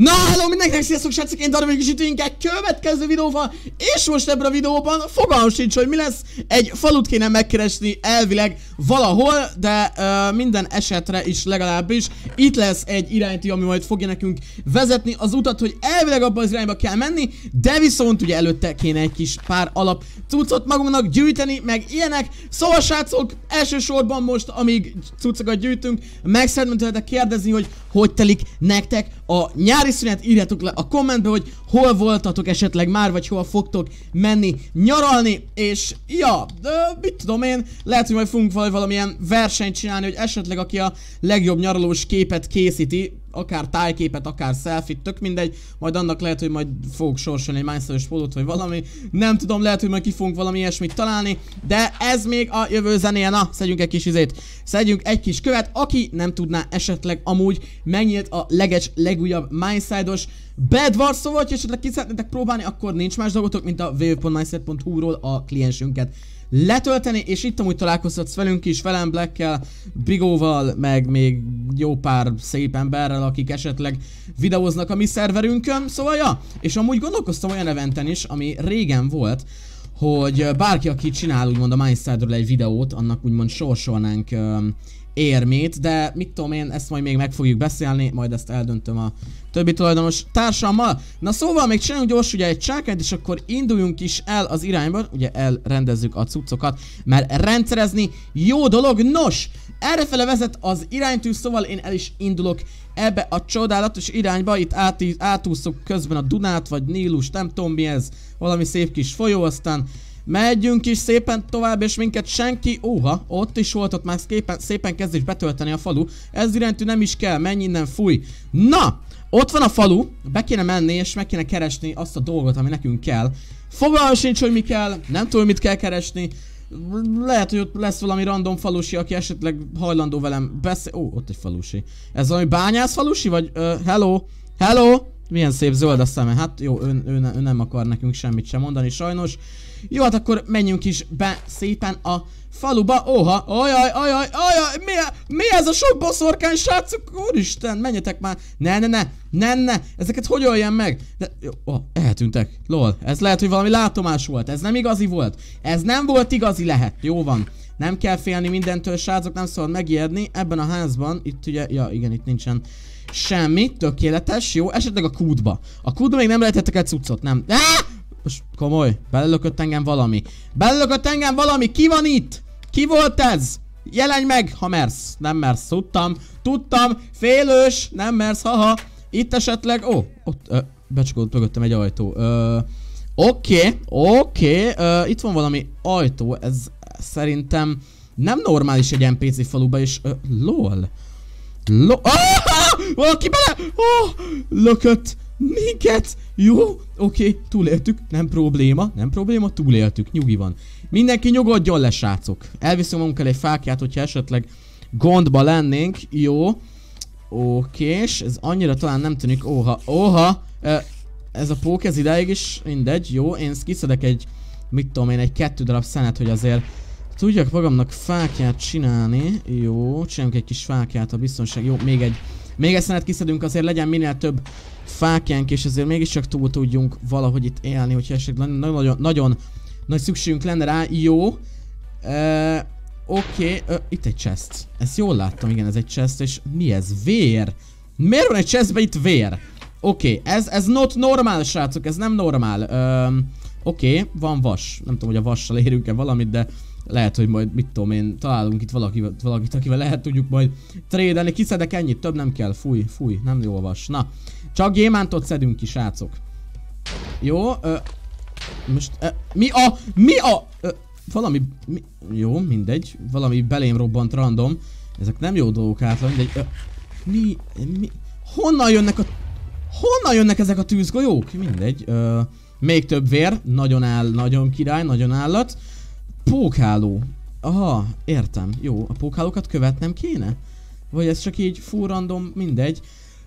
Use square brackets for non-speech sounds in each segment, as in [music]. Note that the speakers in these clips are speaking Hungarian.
Na, hello mindenkinek, sziasztok srácok, én Darabék és itt egy következő videóval, és most ebben a videóban fogalmam sincs, hogy mi lesz, egy falut kéne megkeresni elvileg valahol, de uh, minden esetre is legalábbis itt lesz egy iránytű, ami majd fogja nekünk vezetni az utat, hogy elvileg abban az irányba kell menni, de viszont ugye előtte kéne egy kis pár alap cuccot magunknak gyűjteni, meg ilyenek, szóval srácok, elsősorban most, amíg cuccokat gyűjtünk, meg szeretném kérdezni, hogy hogy telik nektek a nyári szünet, írjátok le a kommentbe, hogy hol voltatok esetleg már, vagy hol fogtok menni nyaralni, és ja, de mit tudom én, lehet, hogy majd fogunk valamilyen versenyt csinálni, hogy esetleg aki a legjobb nyaralós képet készíti, akár tájképet, akár selfie tök mindegy, majd annak lehet, hogy majd fogok sorsolni egy mindszerűs polót, vagy valami, nem tudom, lehet, hogy majd ki fogunk valami ilyesmit találni, de ez még a jövő zenéje, na, szedjünk egy kis izét, szedjünk egy kis követ, aki nem tudná esetleg amúgy megnyílt a leges, legújabb Mindside-os Bedwars, szóval, hogy esetleg ki szeretnétek próbálni, akkor nincs más dolgotok, mint a www.mindset.hu-ról a kliensünket letölteni, és itt amúgy találkozhatsz velünk is, velem Blackkel, Bigóval, meg még jó pár szép emberrel, akik esetleg videóznak a mi szerverünkön, szóval ja, és amúgy gondolkoztam olyan eventen is, ami régen volt, hogy bárki, aki csinál úgymond a Mindside-ről egy videót, annak úgymond sorsolnánk érmét, de mit tudom én, ezt majd még meg fogjuk beszélni, majd ezt eldöntöm a többi tulajdonos társammal. Na szóval még csináljunk gyors ugye egy csákányt, és akkor induljunk is el az irányba, ugye elrendezzük a cuccokat, mert rendszerezni jó dolog. Nos, errefele vezet az iránytű, szóval én el is indulok ebbe a csodálatos irányba, itt át, átúszok közben a Dunát, vagy Nílus, nem tudom mi ez, valami szép kis folyó, aztán Megyünk is szépen tovább, és minket senki... Óha, ott is volt, ott már szépen, szépen kezd is betölteni a falu. Ez iránytű nem is kell, menj innen, fúj. Na! Ott van a falu, be kéne menni, és meg kéne keresni azt a dolgot, ami nekünk kell. Fogalmam sincs, hogy mi kell, nem tudom, mit kell keresni. Lehet, hogy ott lesz valami random falusi, aki esetleg hajlandó velem beszél... Ó, ott egy falusi. Ez valami bányász falusi, vagy... Uh, hello? Hello? Milyen szép zöld a szeme. Hát jó, ő, ő, ne, ő nem akar nekünk semmit sem mondani, sajnos. Jó, hát akkor menjünk is be szépen a faluba. Óha, ajaj, ajaj, ajaj, mi, mi ez a sok boszorkány, srácok? Úristen, menjetek már. Ne, ne, ne, ne, ne, ezeket hogy öljem meg? De, jó, oh, eltűntek. Lol, ez lehet, hogy valami látomás volt. Ez nem igazi volt. Ez nem volt igazi lehet. Jó van. Nem kell félni mindentől, srácok, nem szabad megijedni. Ebben a házban, itt ugye, ja igen, itt nincsen semmi, tökéletes, jó, esetleg a kútba. A kútba még nem lehetettek egy cuccot, nem. Ah! Most komoly, belelökött engem valami. Belelökött engem valami, ki van itt? Ki volt ez? Jelenj meg, ha mersz. Nem mersz, tudtam, tudtam, félős, nem mersz, haha. Itt esetleg, ó, ott, ö, becsukódott mögöttem egy ajtó. Ö, oké, oké, itt van valami ajtó, ez szerintem nem normális egy NPC faluba, és ö, lol. Lol, ah, valaki bele, oh, lökött minket, jó, oké, okay, túléltük, nem probléma, nem probléma, túléltük, nyugi van. Mindenki nyugodjon le, srácok. Elviszünk magunkkal egy fákját, hogyha esetleg gondba lennénk, jó. Oké, és ez annyira talán nem tűnik, óha, óha, ez a pók, ez ideig is, mindegy, jó, én kiszedek egy, mit tudom én, egy kettő darab szenet, hogy azért tudjak magamnak fákját csinálni, jó, csináljunk egy kis fákját a biztonság, jó, még egy, még egy szenet kiszedünk, azért legyen minél több fákjánk, és ezért mégiscsak túl tudjunk valahogy itt élni, hogyha esetleg nagyon, nagyon nagy szükségünk lenne rá. Jó. Uh, Oké, okay. itt egy chest. Ezt jól láttam, igen, ez egy chest, és mi ez? Vér? Miért van egy chestben itt vér? Oké, okay. ez, ez not normál, srácok, ez nem normál. Oké, okay. van vas. Nem tudom, hogy a vassal érünk-e valamit, de lehet, hogy majd, mit tudom én, találunk itt valaki, valakit, akivel lehet tudjuk majd trédelni. Kiszedek ennyit, több nem kell. Fúj, fúj, nem jó vas. Na, csak gyémántot szedünk ki, srácok. Jó, ö, most, ö, mi a, mi a, ö, valami, mi, jó, mindegy, valami belém robbant random. Ezek nem jó dolgok át, mindegy, ö, mi, mi, honnan jönnek a, honnan jönnek ezek a tűzgolyók? Mindegy, ö, még több vér, nagyon áll, nagyon király, nagyon állat. Pókháló. Aha, értem. Jó, a pókhálókat követnem kéne? Vagy ez csak így full random, mindegy.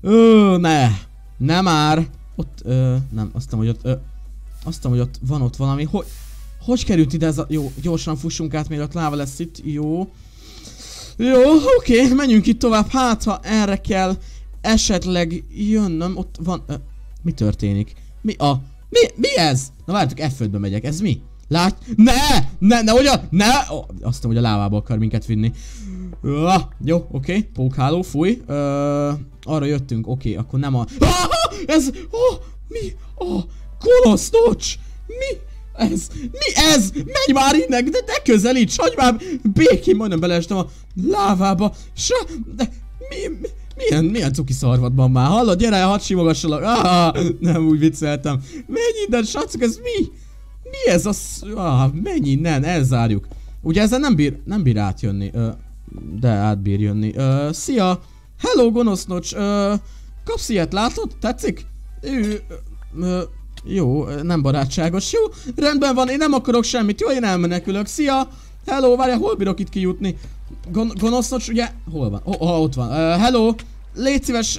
Ö, ne! Nem már! Ott, ö, nem, azt hogy ott, ö, azt hogy ott van ott valami. Hogy, hogy került ide ez a... Jó, gyorsan fussunk át, mielőtt láva lesz itt. Jó. Jó, oké, menjünk itt tovább. Hát, ha erre kell esetleg jönnöm, ott van... Ö, mi történik? Mi a... Mi, mi ez? Na várjátok, f megyek, ez mi? Lát... Ne! Ne, ne, ugye? Ne! Oh, azt mondom, hogy a lávába akar minket vinni. Uh, jó, oké, okay. pókháló, fúj. Uh, arra jöttünk, oké, okay, akkor nem a... Ah, ez... Oh, mi? Oh, Kolosz Notch! Mi? Ez, mi ez? Menj már innen, de ne közelíts, hagyj már békén, majdnem beleestem a lávába. Sa, de mi, mi, milyen, milyen cuki szarvadban már, hallod? Gyere, hadd simogassalak. Ah, nem úgy vicceltem. Menj innen, srácok, ez mi? Mi ez a... Ah, menj innen, elzárjuk. Ugye ezzel nem bír, nem bír átjönni. Ö, de átbír jönni. Ö, szia! Hello, gonosznocs! Ö, kapsz ilyet, látod? Tetszik? Ő, jó, nem barátságos. Jó, rendben van, én nem akarok semmit. Jó, én elmenekülök. Szia! Hello, várja, hol bírok itt kijutni? Gon gonosznocs, ugye? Hol van? Oh, oh ott van. Uh, hello! Légy szíves,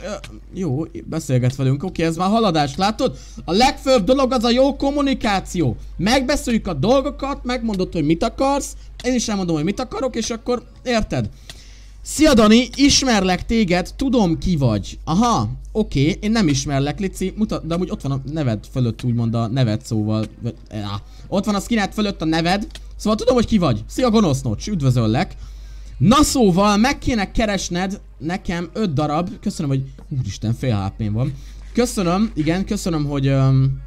jó, beszélget velünk, oké, ez már haladás, látod? A legfőbb dolog az a jó kommunikáció. Megbeszéljük a dolgokat, megmondod, hogy mit akarsz, én is elmondom, hogy mit akarok, és akkor érted? Szia Dani, ismerlek téged, tudom ki vagy. Aha, oké, én nem ismerlek, Lici, mutat, de amúgy ott van a neved fölött úgymond a neved szóval. Ott van a skinet fölött a neved, szóval tudom, hogy ki vagy. Szia Gonosznocs, üdvözöllek. Na szóval, meg kéne keresned nekem 5 darab, köszönöm, hogy úristen, fél hp van. Köszönöm, igen, köszönöm, hogy um,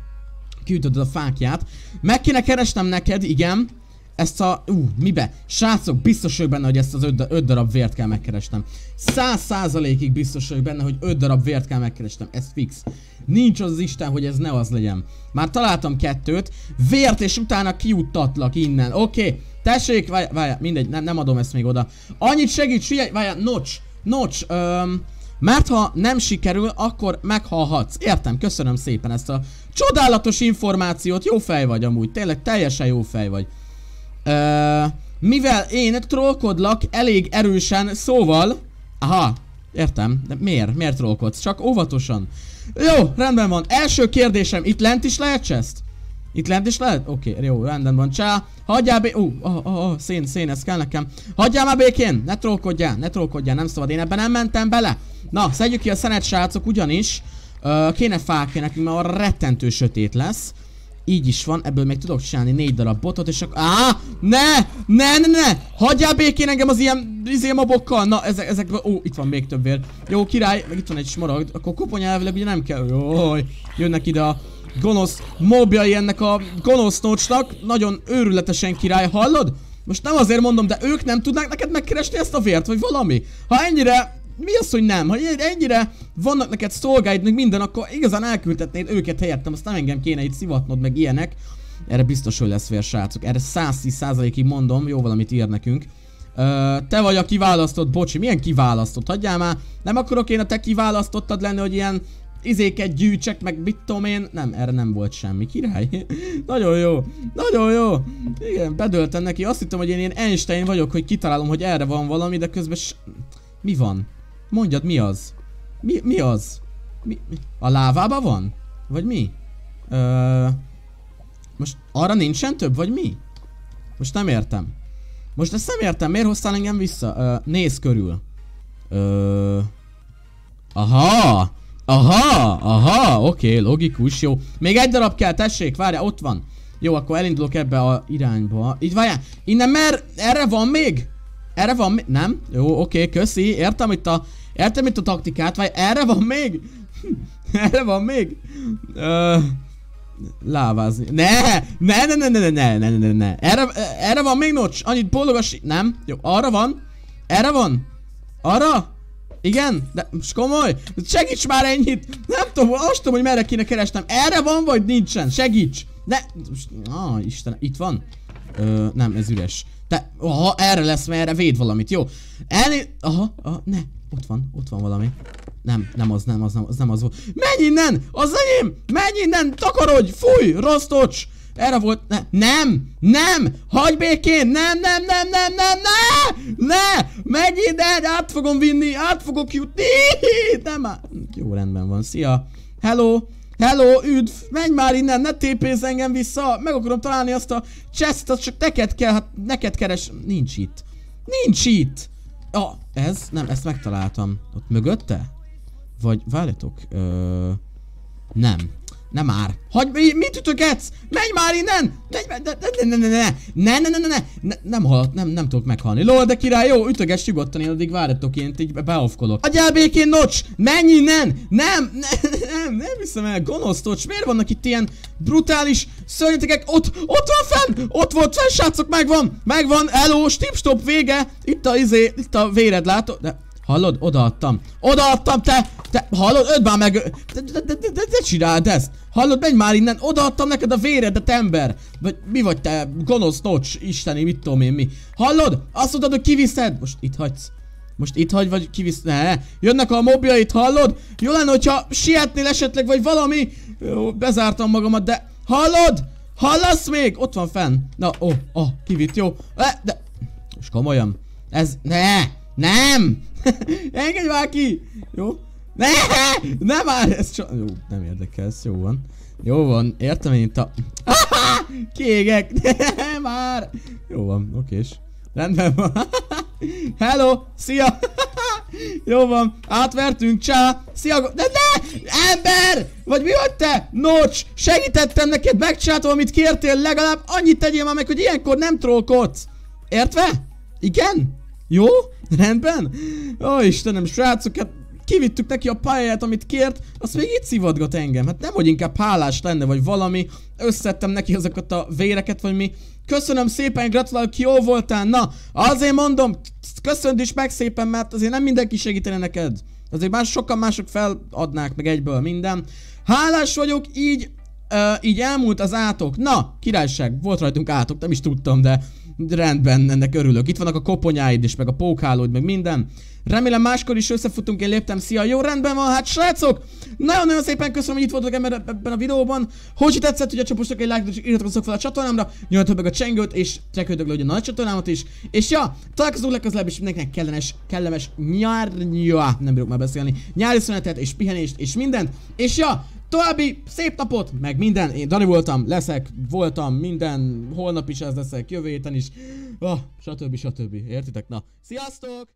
kiütöd a fákját. Meg kéne keresnem neked, igen, ezt a... Ú, mibe? Srácok, biztos vagyok benne, hogy ezt az 5 darab vért kell megkeresnem. Száz százalékig biztos vagyok benne, hogy 5 darab vért kell megkeresnem. Ez fix. Nincs az, az Isten, hogy ez ne az legyen. Már találtam kettőt. Vért, és utána kiuttatlak innen. Oké. Okay. Tessék, várj, várj, mindegy, nem, nem adom ezt még oda. Annyit segíts, figyelj, várj, nocs, nocs, öm, mert ha nem sikerül, akkor meghalhatsz. Értem, köszönöm szépen ezt a csodálatos információt. Jó fej vagy amúgy, tényleg teljesen jó fej vagy. Mivel én trollkodlak elég erősen, szóval... Aha, értem, de miért? Miért trollkodsz? Csak óvatosan. Jó, rendben van. Első kérdésem, itt lent is lehet chest? Itt lent is lehet? Oké, okay, jó, rendben van. Csá, hagyjál bé... Ú, uh, oh, oh, oh, szén, szén, ez kell nekem. Hagyjál már békén! Ne trollkodjál, ne trollkodjál, nem szabad. Én ebben nem mentem bele. Na, szedjük ki a szenet, srácok, ugyanis uh, kéne fák nekünk, mert rettentő sötét lesz. Így is van, ebből még tudok csinálni négy darab botot, és akkor... Á, ne! Ne, ne, ne! Hagyjál békén engem az ilyen izé mobokkal! Na, ezek, ezekből... Ó, itt van még több vér. Jó, király, meg itt van egy smaragd. Akkor koponya elvileg ugye nem kell... Jaj, jönnek ide a gonosz mobjai ennek a gonosz nocsnak. Nagyon őrületesen király, hallod? Most nem azért mondom, de ők nem tudnák neked megkeresni ezt a vért, vagy valami? Ha ennyire mi az, hogy nem? Ha ennyire vannak neked szolgáid, meg minden, akkor igazán elküldhetnéd őket helyettem, azt nem engem kéne itt szivatnod, meg ilyenek. Erre biztos, hogy lesz fél srácok. Erre 110%-ig mondom, jó valamit ír nekünk. Ö, te vagy a kiválasztott, bocsi, milyen kiválasztott? Hagyjál már, nem akarok én a te kiválasztottad lenni, hogy ilyen izéket gyűjtsek, meg mit tudom én. Nem, erre nem volt semmi, király. [laughs] nagyon jó, nagyon jó. Igen, bedöltem neki, azt hittem, hogy én ilyen Einstein vagyok, hogy kitalálom, hogy erre van valami, de közben Mi van? Mondjad, mi az? Mi, mi az? Mi, mi? A lávába van? Vagy mi? Ö, most arra nincsen több, vagy mi? Most nem értem. Most ezt nem értem, miért hoztál engem vissza? Ö, nézz körül. Ö, aha! Aha! Aha! Oké, okay, logikus, jó. Még egy darab kell, tessék, várja, ott van. Jó, akkor elindulok ebbe a irányba. Itt várjál, innen mer... Erre van még? Erre van? Nem? Jó, oké, köszi. Értem itt a Értem itt a taktikát, vagy erre van még? [laughs] erre van még? Uh, lávázni. Ne! Ne, ne, ne, ne, ne, ne, ne, ne, Erre, erre van még nocs? Annyit bólogas... Nem? Jó, arra van? Erre van? Arra? Igen? De most komoly? Segíts már ennyit! Nem tudom, azt tudom, hogy merre kéne keresnem. Erre van, vagy nincsen? Segíts! Ne! Ah, Isten, itt van? Ö, nem, ez üres. Te, aha, erre lesz, mert erre véd valamit, jó. Elné... Aha, aha, ne, ott van, ott van valami. Nem, nem az, nem az, nem az, nem az volt. Menj innen! Az enyém! Menj innen! Takarodj! Fúj! Rostocs! Erre volt... Ne, nem! Nem! Hagyj békén! Nem, nem, nem, nem, nem, ne! Ne! Menj innen! Át fogom vinni! Át fogok jutni! [laughs] Nem. Jó, rendben van. Szia! Hello! Hello, üdv! Menj már innen, ne tépézz engem vissza! Meg akarom találni azt a chestet, csak neked kell, hát neked keres... Nincs itt. Nincs itt! Ah, ez? Nem, ezt megtaláltam. Ott mögötte? Vagy várjatok, ö... Nem. Nem már. Hagyj, mi, mit ütögetsz? Menj már innen! Ne, ne, ne, ne, ne, ne, ne, ne, ne, ne, ne, ne, nem halt, nem, nem tudok meghalni. Lol, de király, jó, ütögess nyugodtan, én addig várjatok, én így beofkolok. Adjál békén, nocs! Menj innen! Nem, ne, nem, nem hiszem el, gonosz nocs, miért vannak itt ilyen brutális szörnyetegek? Ott, ott van fenn! Ott volt fenn, srácok, megvan! Megvan, hello, stip, stop, vége! Itt a izé, itt a véred, látod? De, hallod? Odaadtam. Odaadtam, te! Te, hallod? Öd már meg! De, de, de, de, de csináld ezt! Hallod? Menj már innen! Odaadtam neked a véredet, ember! Vagy mi vagy te? Gonosz nocs, isteni, mit tudom én mi. Hallod? Azt mondod, hogy kiviszed? Most itt hagysz. Most itt hagy, vagy kivisz... Ne, jönnek a mobiait, hallod? Jó lenne, hogyha sietnél esetleg, vagy valami... Jó, bezártam magamat, de... Hallod? Hallasz még? Ott van fenn. Na, ó, oh, oh, kivitt, jó. De... Most komolyan. Ez... Ne! Nem! Engedj már ki! Jó? Ne! Nem már! Ez csak... Jó, nem érdekel, ez jó van. Jó van, értem én itt a... [laughs] Kégek! [laughs] Ne, már! Jó van, okés. Rendben van. [laughs] Hello! Szia! Jó van, átvertünk, csá! Szia! De ne! Ember! Vagy mi vagy te? Nocs! Segítettem neked, megcsináltam, amit kértél, legalább annyit tegyél már meg, hogy ilyenkor nem trollkodsz. Értve? Igen? Jó? Rendben? Ó, Istenem, srácok, hát kivittük neki a pályáját, amit kért, azt még itt szivadgat engem. Hát nem, hogy inkább hálás lenne, vagy valami. Összettem neki azokat a véreket, vagy mi. Köszönöm szépen, gratulálok, jó voltál. Na, azért mondom, köszönd is meg szépen, mert azért nem mindenki segítene neked. Azért már sokan mások feladnák meg egyből minden. Hálás vagyok, így, uh, így elmúlt az átok. Na, királyság, volt rajtunk átok, nem is tudtam, de rendben, ennek örülök. Itt vannak a koponyáid is, meg a pókhálóid, meg minden. Remélem máskor is összefutunk, én léptem. Szia, jó rendben van, hát srácok! Nagyon-nagyon szépen köszönöm, hogy itt voltak ebben a videóban. Hogy tetszett, hogy a csoportok egy like és írjatok fel a csatornámra, nyomjatok meg a csengőt, és csekődök le a nagy csatornámat is. És ja, találkozunk legközelebb, és mindenkinek kellemes, kellemes nyár, nem bírok már beszélni, nyári szünetet, és pihenést, és mindent. És ja, További szép napot, meg minden. Én Dani voltam, leszek, voltam, minden, holnap is ez leszek, jövő héten is. Oh, stb. stb. Értitek? Na, sziasztok!